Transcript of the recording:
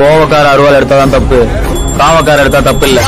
கோவக்கார அருவாள் எடுத்தாதான் தப்பு. காவக்கார எடுத்தா தப்பு இல்லை